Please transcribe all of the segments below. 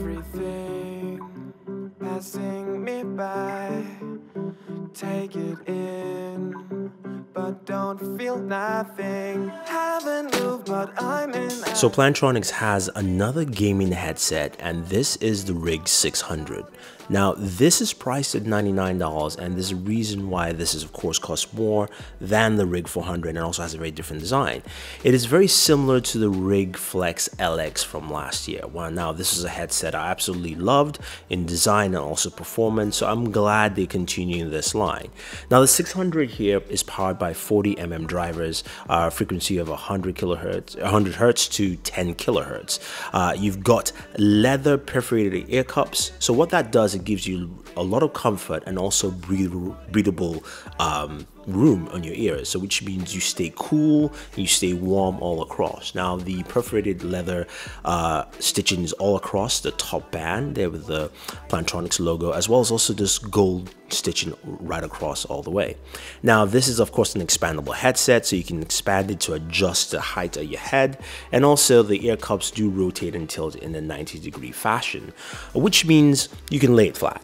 everything passing me by. Take it in, but don't feel nothing. Moved. So Plantronics has another gaming headset and this is the Rig 600. Now this is priced at $99 and there's a reason why this is of course costs more than the Rig 400 and also has a very different design. It is very similar to the Rig Flex LX from last year. Well now this is a headset I absolutely loved in design and also performance so I'm glad they're continuing this line. Now the 600 here is powered by 40mm drivers, uh, frequency of 100 kilohertz, 100 hertz to 10 kilohertz. Uh, you've got leather perforated ear cups. So what that does, it gives you a lot of comfort and also breathable, um, room on your ears so which means you stay cool you stay warm all across. Now the perforated leather uh, stitching is all across the top band there with the plantronics logo as well as also this gold stitching right across all the way. Now this is of course an expandable headset so you can expand it to adjust the height of your head. And also the ear cups do rotate and tilt in a 90 degree fashion which means you can lay it flat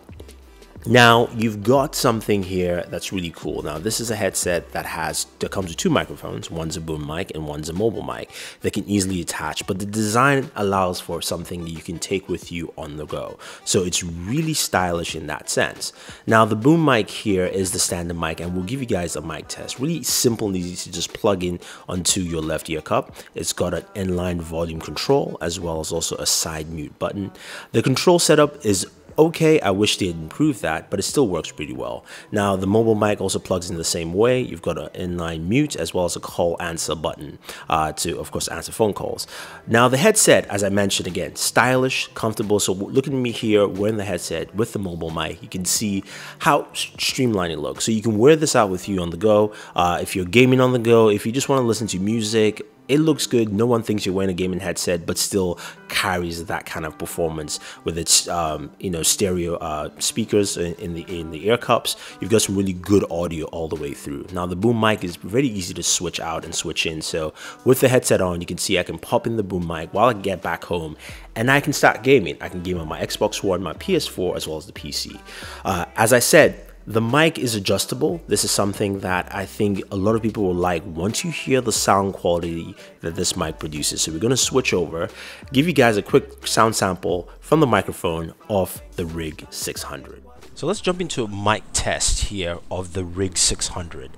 now you've got something here that's really cool. Now this is a headset that has that comes with two microphones. One's a boom mic and one's a mobile mic. They can easily attach, but the design allows for something that you can take with you on the go. So it's really stylish in that sense. Now the boom mic here is the standard mic and we'll give you guys a mic test. Really simple and easy to just plug in onto your left ear cup. It's got an inline volume control as well as also a side mute button. The control setup is okay. I wish they had improved that, but it still works pretty well. Now, the mobile mic also plugs in the same way. You've got an inline mute as well as a call answer button uh, to, of course, answer phone calls. Now, the headset, as I mentioned again, stylish, comfortable. So look at me here wearing the headset with the mobile mic. You can see how streamlined it looks. So you can wear this out with you on the go. Uh, if you're gaming on the go, if you just want to listen to music, it looks good. No one thinks you're wearing a gaming headset, but still carries that kind of performance with its um, you know stereo uh, speakers in, the in the ear cups. You've got some really good audio all the way through. Now the boom mic is very easy to switch out and switch in. So with the headset on, you can see I can pop in the boom mic while I get back home, and I can start gaming. I can game on my Xbox One, my PS4, as well as the PC. Uh, as I said, the mic is adjustable. This is something that I think a lot of people will like once you hear the sound quality that this mic produces. So we're going to switch over, give you guys a quick sound sample from the microphone of the Rig 600. So let's jump into a mic test here of the Rig 600.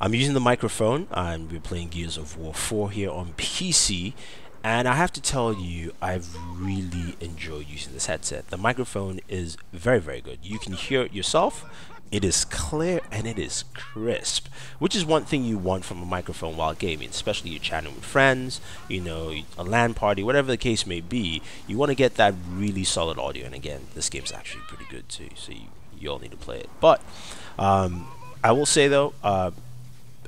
I'm using the microphone and we're playing Gears of War 4 here on PC and I have to tell you, I've really enjoyed using this headset. The microphone is very, very good. You can hear it yourself. It is clear and it is crisp, which is one thing you want from a microphone while gaming, especially you're chatting with friends, you know, a LAN party, whatever the case may be. You want to get that really solid audio. And again, this game's actually pretty good too, so you, you all need to play it. But um, I will say though, uh,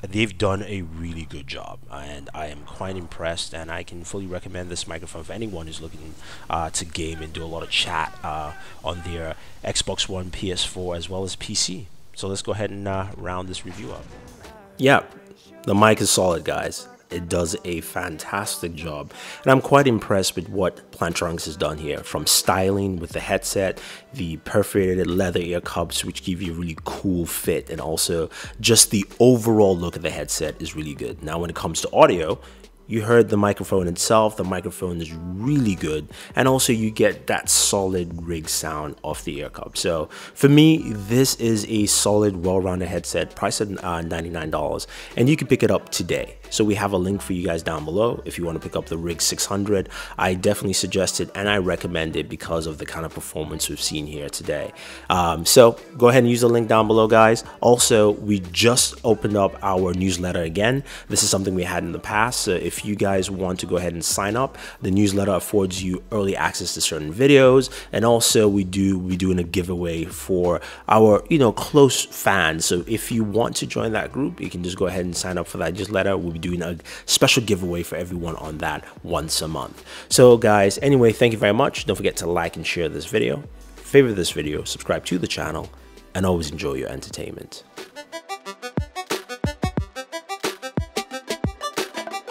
they've done a really good job and I am quite impressed and I can fully recommend this microphone for anyone who's looking uh, to game and do a lot of chat uh, on their Xbox One, PS4 as well as PC. So let's go ahead and uh, round this review up. Yeah, the mic is solid guys it does a fantastic job. And I'm quite impressed with what Plantronics has done here from styling with the headset, the perforated leather ear cups, which give you a really cool fit, and also just the overall look of the headset is really good. Now, when it comes to audio, you heard the microphone itself. The microphone is really good. And also you get that solid rig sound off the ear cup. So for me this is a solid well-rounded headset priced at uh, $99 and you can pick it up today. So we have a link for you guys down below if you want to pick up the rig 600 i definitely suggest it and i recommend it because of the kind of performance we've seen here today. Um, so go ahead and use the link down below guys. Also we just opened up our newsletter again. This is something we had in the past. So if if you guys want to go ahead and sign up, the newsletter affords you early access to certain videos, and also we do we doing a giveaway for our you know close fans. So if you want to join that group, you can just go ahead and sign up for that newsletter. We'll be doing a special giveaway for everyone on that once a month. So guys, anyway, thank you very much. Don't forget to like and share this video, favorite this video, subscribe to the channel, and always enjoy your entertainment.